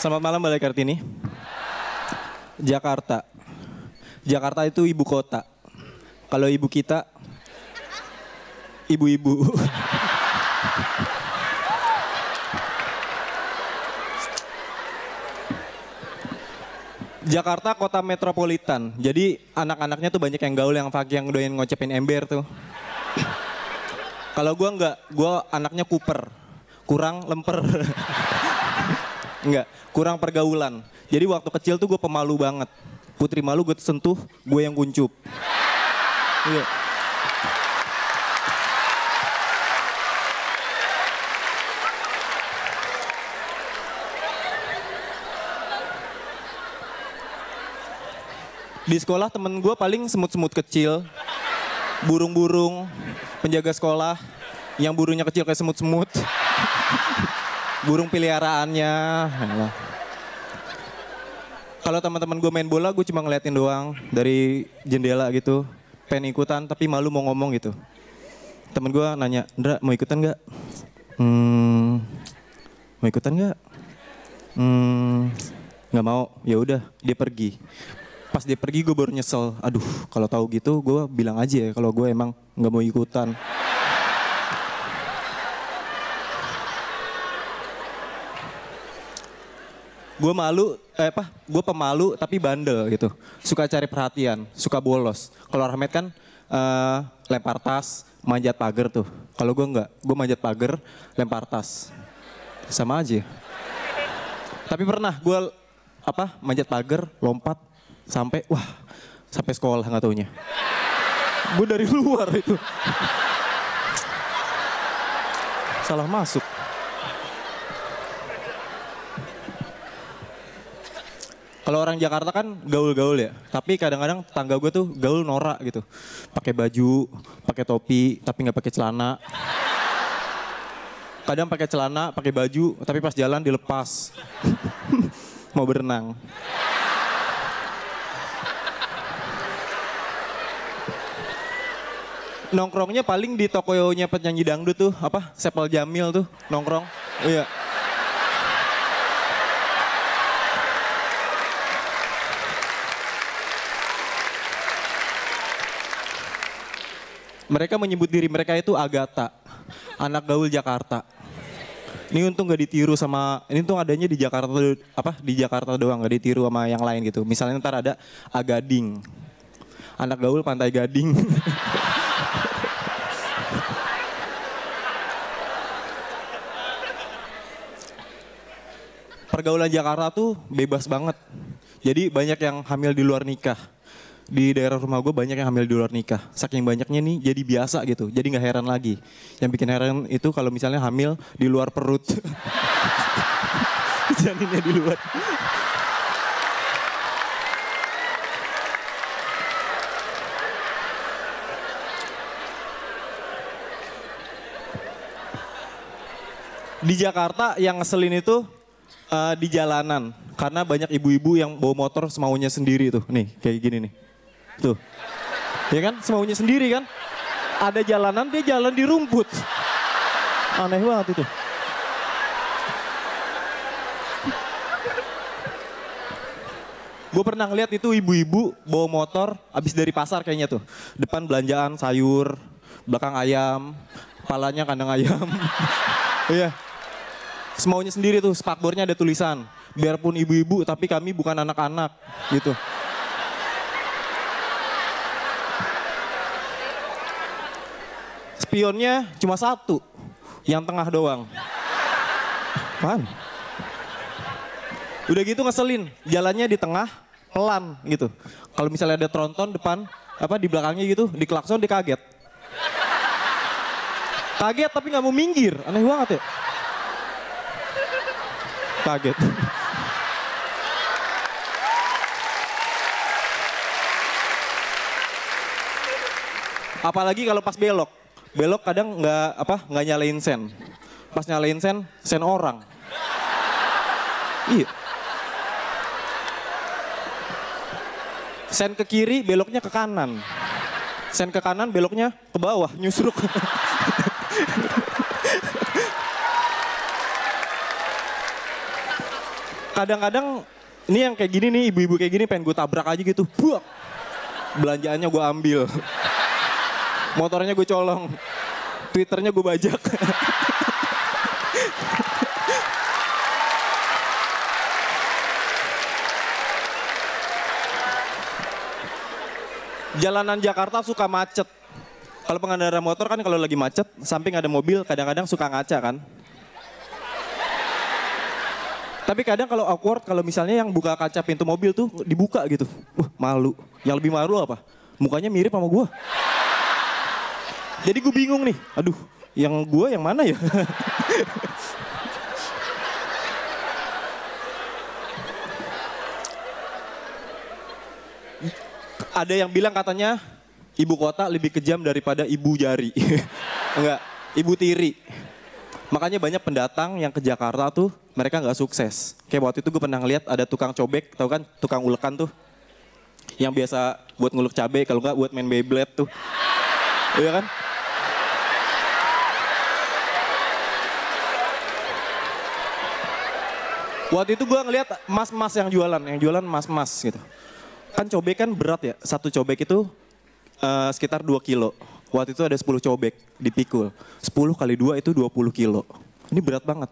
Selamat malam Balai Kartini. Jakarta. Jakarta itu ibu kota. Kalau ibu kita, ibu-ibu. Jakarta kota metropolitan. Jadi anak-anaknya tuh banyak yang gaul, yang fakir, yang doyan ngocepin ember tuh. Kalau gua nggak, gua anaknya kuper, kurang lemper. Enggak, kurang pergaulan. Jadi waktu kecil tuh gue pemalu banget. Putri malu gue sentuh, gue yang kuncup. Iya. Di sekolah temen gue paling semut-semut kecil, burung-burung, penjaga sekolah, yang burungnya kecil kayak semut-semut. burung peliharaannya. Kalau teman-teman gue main bola, gue cuma ngeliatin doang dari jendela gitu. Pengen ikutan, tapi malu mau ngomong gitu. Temen gue nanya, Ndra mau ikutan nggak? Hmm, mau ikutan nggak? Hmm, nggak mau. Ya udah, dia pergi. Pas dia pergi, gue baru nyesel. Aduh, kalau tahu gitu, gue bilang aja ya kalau gue emang nggak mau ikutan. gue malu eh apa gue pemalu tapi bandel gitu. Suka cari perhatian suka bolos. Kalau Rahmat kan eh, lempar tas manjat pagar tuh. Kalau gue nggak gue manjat pagar lempar tas. Sama aja. Tapi pernah gue apa manjat pagar lompat sampai wah sampai sekolah nggak taunya. Gue dari luar itu. Salah masuk. Kalau orang Jakarta kan gaul-gaul ya, tapi kadang-kadang tetangga gue tuh gaul norak gitu, pakai baju, pakai topi, tapi nggak pakai celana. Kadang pakai celana, pakai baju, tapi pas jalan dilepas, mau berenang. Nongkrongnya paling di tokonya penyanyi dangdut tuh, apa? Sepel Jamil tuh nongkrong. Iya. Mereka menyebut diri mereka itu Agatha, anak gaul Jakarta. Ini untung gak ditiru sama, ini untung adanya di Jakarta apa di Jakarta doang gak ditiru sama yang lain gitu. Misalnya ntar ada Agading, anak gaul Pantai Gading. Pergaulan Jakarta tuh bebas banget. Jadi banyak yang hamil di luar nikah di daerah rumah gue banyak yang hamil di luar nikah. Saking banyaknya nih jadi biasa gitu. Jadi nggak heran lagi. Yang bikin heran itu kalau misalnya hamil di luar perut. Janinnya di luar. Di Jakarta yang ngeselin itu uh, di jalanan. Karena banyak ibu-ibu yang bawa motor semaunya sendiri tuh. Nih kayak gini nih. Tuh. Ya kan? Semaunya sendiri kan? Ada jalanan dia jalan di rumput. Aneh banget itu. Gue pernah ngeliat itu ibu-ibu bawa motor abis dari pasar kayaknya tuh. Depan belanjaan sayur belakang ayam palanya kandang ayam. Iya semaunya sendiri tuh spakbornya ada tulisan biarpun ibu-ibu tapi kami bukan anak-anak gitu. Spionnya cuma satu yang tengah doang. Apaan? udah gitu ngeselin jalannya di tengah pelan gitu. Kalau misalnya ada tronton depan apa di belakangnya gitu di klakson dikaget kaget tapi nggak mau minggir aneh banget ya kaget. Apalagi kalau pas belok. Belok kadang nggak apa nggak nyalain sen. Pas nyalain sen, sen orang. Iya. Sen ke kiri, beloknya ke kanan. Sen ke kanan, beloknya ke bawah, nyusruk. Kadang-kadang ini yang kayak gini nih, ibu-ibu kayak gini pengen gue tabrak aja gitu. Buak. Belanjaannya gue ambil. Motornya gue colong. Twitternya gue bajak. Jalanan Jakarta suka macet. Kalau pengendara motor kan kalau lagi macet, samping ada mobil kadang-kadang suka ngaca kan. Tapi kadang kalau awkward, kalau misalnya yang buka kaca pintu mobil tuh dibuka gitu. Wah malu. Yang lebih malu apa? Mukanya mirip sama gua. Jadi gue bingung nih. Aduh, yang gua yang mana ya? Ada yang bilang katanya ibu kota lebih kejam daripada ibu jari. Enggak, ibu tiri. Makanya banyak pendatang yang ke Jakarta tuh mereka nggak sukses. Kayak waktu itu gue pernah ngeliat ada tukang cobek, tau kan? Tukang ulekan tuh. Yang biasa buat ngulek cabai, kalau nggak buat main Beyblade tuh. Iya kan? Waktu itu gue ngeliat mas-mas yang jualan, yang jualan mas-mas gitu. Kan cobek kan berat ya, satu cobek itu eh, sekitar 2 kilo. Waktu itu ada 10 cobek dipikul. 10 kali 2 itu 20 kilo. Ini berat banget.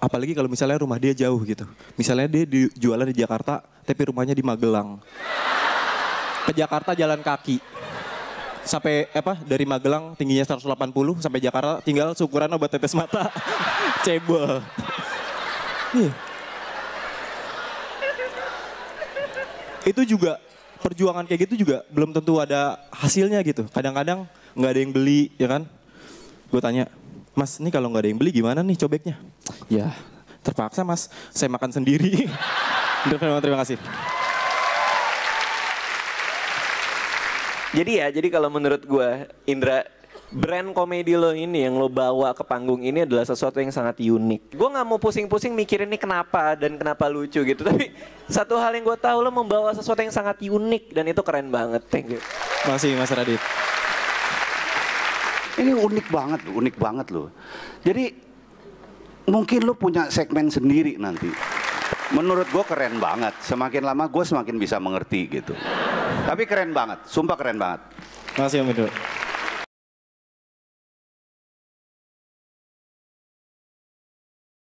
Apalagi kalau misalnya rumah dia jauh gitu. Misalnya dia di, jualan di Jakarta, tapi rumahnya di Magelang. Ke Jakarta jalan kaki. Sampai apa dari Magelang tingginya 180 sampai Jakarta tinggal syukuran obat tetes mata. Cebol. Iya. Itu juga perjuangan kayak gitu juga belum tentu ada hasilnya gitu. Kadang-kadang nggak ada yang beli, ya kan? Gue tanya, Mas, ini kalau nggak ada yang beli gimana nih cobeknya? Ya, terpaksa Mas, saya makan sendiri. terima, terima kasih. Jadi ya, jadi kalau menurut gua Indra brand komedi lo ini yang lo bawa ke panggung ini adalah sesuatu yang sangat unik. Gue nggak mau pusing-pusing mikirin ini kenapa dan kenapa lucu gitu. Tapi satu hal yang gue tahu lo membawa sesuatu yang sangat unik dan itu keren banget. Thank you. Makasih Mas Radit. Ini unik banget unik banget loh. Jadi mungkin lo punya segmen sendiri nanti. Menurut gue keren banget. Semakin lama gue semakin bisa mengerti gitu. Tapi keren banget, sumpah keren banget. Makasih Om Indo.